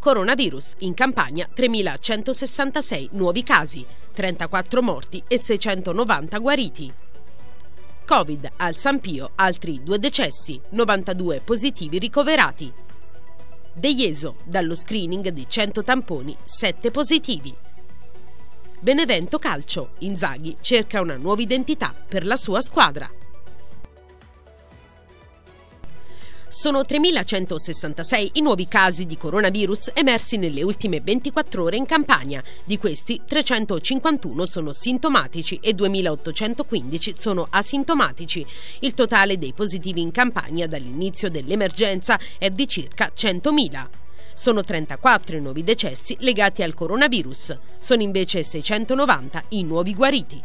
Coronavirus. In Campania 3.166 nuovi casi, 34 morti e 690 guariti. Covid al San Pio, altri due decessi, 92 positivi ricoverati. De Ieso, dallo screening di 100 tamponi, 7 positivi. Benevento Calcio, Inzaghi cerca una nuova identità per la sua squadra. Sono 3.166 i nuovi casi di coronavirus emersi nelle ultime 24 ore in Campania. Di questi 351 sono sintomatici e 2.815 sono asintomatici. Il totale dei positivi in Campania dall'inizio dell'emergenza è di circa 100.000. Sono 34 i nuovi decessi legati al coronavirus, sono invece 690 i nuovi guariti.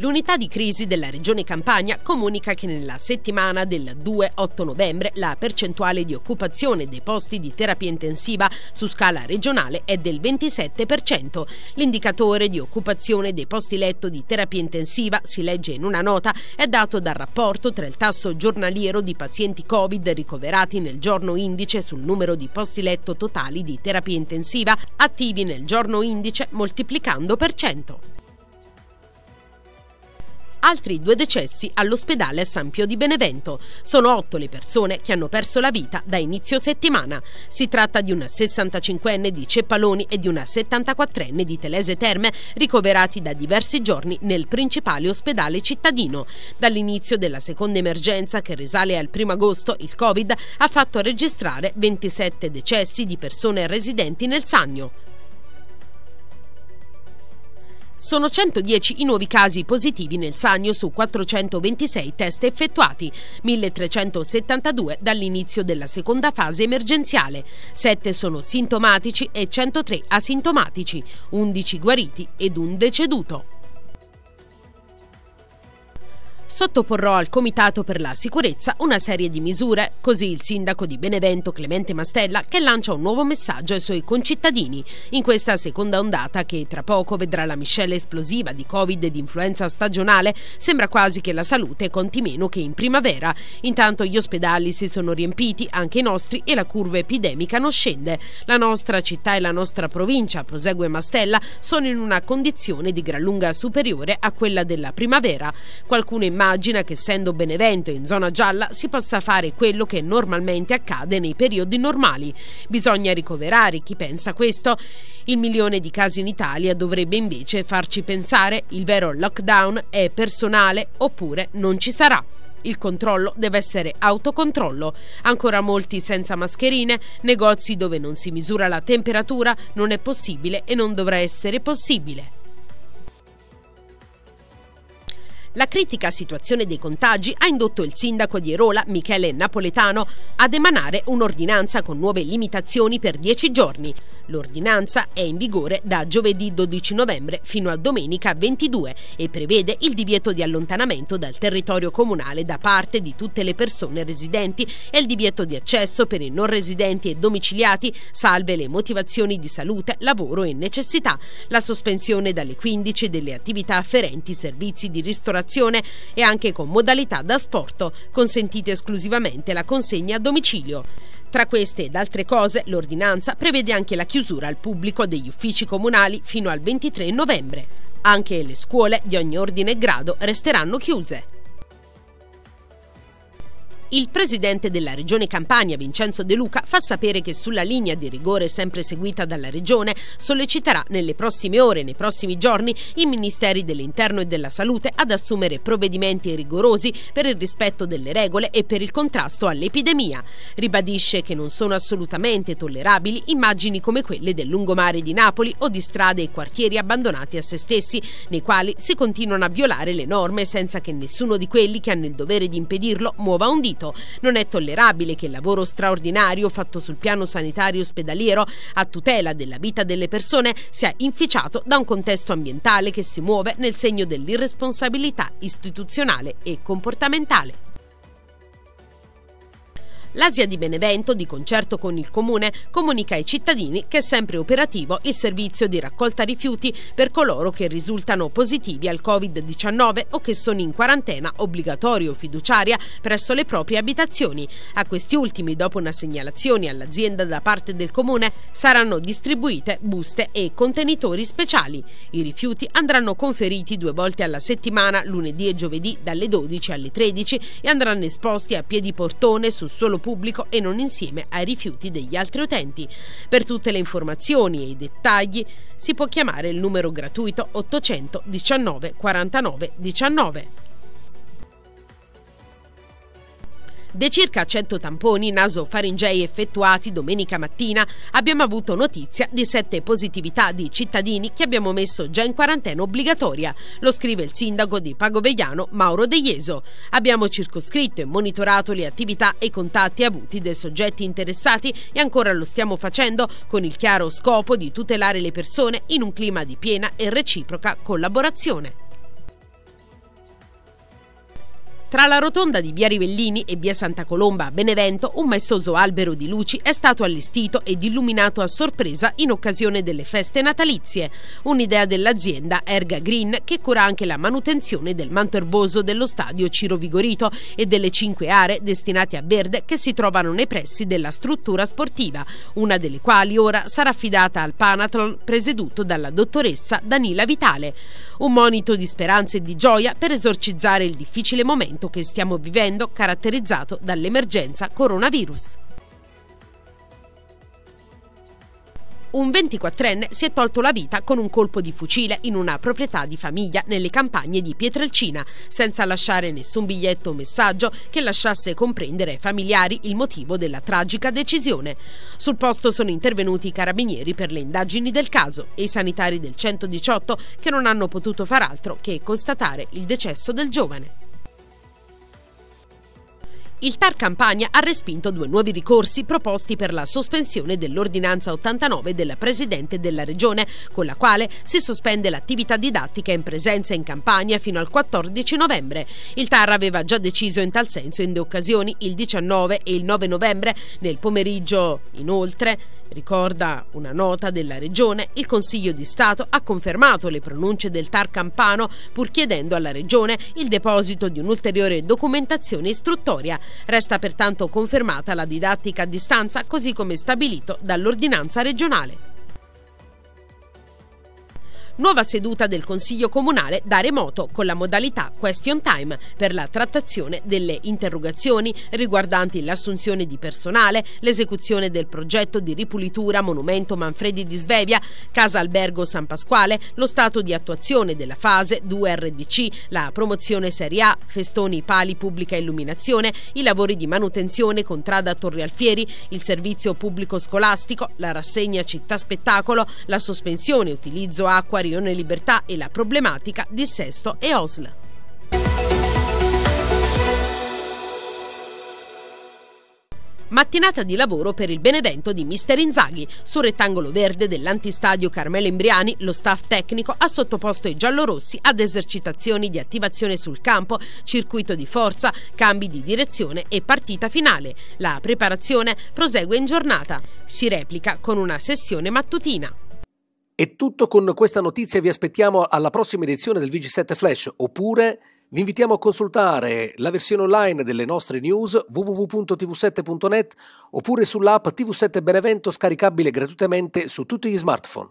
L'unità di crisi della Regione Campania comunica che nella settimana del 2-8 novembre la percentuale di occupazione dei posti di terapia intensiva su scala regionale è del 27%. L'indicatore di occupazione dei posti letto di terapia intensiva, si legge in una nota, è dato dal rapporto tra il tasso giornaliero di pazienti Covid ricoverati nel giorno indice sul numero di posti letto totali di terapia intensiva attivi nel giorno indice moltiplicando per 100 altri due decessi all'ospedale San Pio di Benevento. Sono otto le persone che hanno perso la vita da inizio settimana. Si tratta di una 65enne di Ceppaloni e di una 74enne di Telese Terme ricoverati da diversi giorni nel principale ospedale cittadino. Dall'inizio della seconda emergenza che risale al 1 agosto il Covid ha fatto registrare 27 decessi di persone residenti nel Sannio. Sono 110 i nuovi casi positivi nel Sagno su 426 test effettuati, 1372 dall'inizio della seconda fase emergenziale. 7 sono sintomatici e 103 asintomatici, 11 guariti ed un deceduto sottoporrò al Comitato per la Sicurezza una serie di misure, così il sindaco di Benevento Clemente Mastella che lancia un nuovo messaggio ai suoi concittadini in questa seconda ondata che tra poco vedrà la miscela esplosiva di Covid e di influenza stagionale, sembra quasi che la salute conti meno che in primavera. Intanto gli ospedali si sono riempiti, anche i nostri, e la curva epidemica non scende. La nostra città e la nostra provincia, prosegue Mastella, sono in una condizione di gran lunga superiore a quella della primavera. Qualcuno immagina immagina che essendo Benevento in zona gialla si possa fare quello che normalmente accade nei periodi normali. Bisogna ricoverare chi pensa questo. Il milione di casi in Italia dovrebbe invece farci pensare il vero lockdown è personale oppure non ci sarà. Il controllo deve essere autocontrollo. Ancora molti senza mascherine, negozi dove non si misura la temperatura, non è possibile e non dovrà essere possibile. La critica situazione dei contagi ha indotto il sindaco di Erola, Michele Napoletano, ad emanare un'ordinanza con nuove limitazioni per 10 giorni. L'ordinanza è in vigore da giovedì 12 novembre fino a domenica 22 e prevede il divieto di allontanamento dal territorio comunale da parte di tutte le persone residenti e il divieto di accesso per i non residenti e domiciliati, salve le motivazioni di salute, lavoro e necessità, la sospensione dalle 15 delle attività afferenti servizi di ristorazione e anche con modalità da sport, consentite esclusivamente la consegna a domicilio. Tra queste ed altre cose, l'ordinanza prevede anche la chiusura al pubblico degli uffici comunali fino al 23 novembre. Anche le scuole di ogni ordine e grado resteranno chiuse. Il presidente della regione Campania, Vincenzo De Luca, fa sapere che sulla linea di rigore sempre seguita dalla regione solleciterà nelle prossime ore e nei prossimi giorni i ministeri dell'interno e della salute ad assumere provvedimenti rigorosi per il rispetto delle regole e per il contrasto all'epidemia. Ribadisce che non sono assolutamente tollerabili immagini come quelle del lungomare di Napoli o di strade e quartieri abbandonati a se stessi, nei quali si continuano a violare le norme senza che nessuno di quelli che hanno il dovere di impedirlo muova un dito gratuito. Non è tollerabile che il lavoro straordinario fatto sul piano sanitario ospedaliero a tutela della vita delle persone sia inficiato da un contesto ambientale che si muove nel segno dell'irresponsabilità istituzionale e comportamentale. L'Asia di Benevento, di concerto con il Comune, comunica ai cittadini che è sempre operativo il servizio di raccolta rifiuti per coloro che risultano positivi al Covid-19 o che sono in quarantena obbligatoria o fiduciaria presso le proprie abitazioni. A questi ultimi, dopo una segnalazione all'azienda da parte del Comune, saranno distribuite buste e contenitori speciali. I rifiuti andranno conferiti due volte alla settimana, lunedì e giovedì dalle 12 alle 13 e andranno esposti a piedi portone su solo pubblico e non insieme ai rifiuti degli altri utenti. Per tutte le informazioni e i dettagli si può chiamare il numero gratuito 819 49 19. Dei circa 100 tamponi nasofaringei effettuati domenica mattina abbiamo avuto notizia di sette positività di cittadini che abbiamo messo già in quarantena obbligatoria, lo scrive il sindaco di Pagovegliano Mauro De Ieso. Abbiamo circoscritto e monitorato le attività e i contatti avuti dai soggetti interessati e ancora lo stiamo facendo con il chiaro scopo di tutelare le persone in un clima di piena e reciproca collaborazione. Tra la rotonda di Via Rivellini e Via Santa Colomba a Benevento, un maestoso albero di luci è stato allestito ed illuminato a sorpresa in occasione delle feste natalizie. Un'idea dell'azienda Erga Green che cura anche la manutenzione del manto erboso dello stadio Ciro Vigorito e delle cinque aree destinate a verde che si trovano nei pressi della struttura sportiva, una delle quali ora sarà affidata al Panathlon presieduto dalla dottoressa Danila Vitale. Un monito di speranza e di gioia per esorcizzare il difficile momento momento che stiamo vivendo caratterizzato dall'emergenza coronavirus. Un 24enne si è tolto la vita con un colpo di fucile in una proprietà di famiglia nelle campagne di Pietrelcina, senza lasciare nessun biglietto o messaggio che lasciasse comprendere ai familiari il motivo della tragica decisione. Sul posto sono intervenuti i carabinieri per le indagini del caso e i sanitari del 118 che non hanno potuto far altro che constatare il decesso del giovane. Il TAR Campania ha respinto due nuovi ricorsi proposti per la sospensione dell'ordinanza 89 del Presidente della Regione, con la quale si sospende l'attività didattica in presenza in Campania fino al 14 novembre. Il TAR aveva già deciso in tal senso in due occasioni, il 19 e il 9 novembre. Nel pomeriggio, inoltre, ricorda una nota della Regione, il Consiglio di Stato ha confermato le pronunce del TAR Campano pur chiedendo alla Regione il deposito di un'ulteriore documentazione istruttoria. Resta pertanto confermata la didattica a distanza così come stabilito dall'ordinanza regionale. Nuova seduta del Consiglio Comunale da remoto con la modalità Question Time per la trattazione delle interrogazioni riguardanti l'assunzione di personale, l'esecuzione del progetto di ripulitura Monumento Manfredi di Svevia, Casa Albergo San Pasquale, lo stato di attuazione della fase 2 RDC, la promozione Serie A, festoni pali pubblica illuminazione, i lavori di manutenzione contrada Torre Alfieri, il servizio pubblico scolastico, la rassegna città spettacolo, la sospensione utilizzo acqua Rione Libertà e la problematica di Sesto e Osl. Mattinata di lavoro per il Benevento di Mister Inzaghi. Sul rettangolo verde dell'antistadio Carmelo Imbriani, lo staff tecnico ha sottoposto i giallorossi ad esercitazioni di attivazione sul campo, circuito di forza, cambi di direzione e partita finale. La preparazione prosegue in giornata. Si replica con una sessione mattutina. È tutto con questa notizia, vi aspettiamo alla prossima edizione del VG7 Flash oppure vi invitiamo a consultare la versione online delle nostre news www.tv7.net oppure sull'app TV7 Benevento scaricabile gratuitamente su tutti gli smartphone.